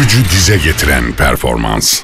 Gücü dize getiren performans.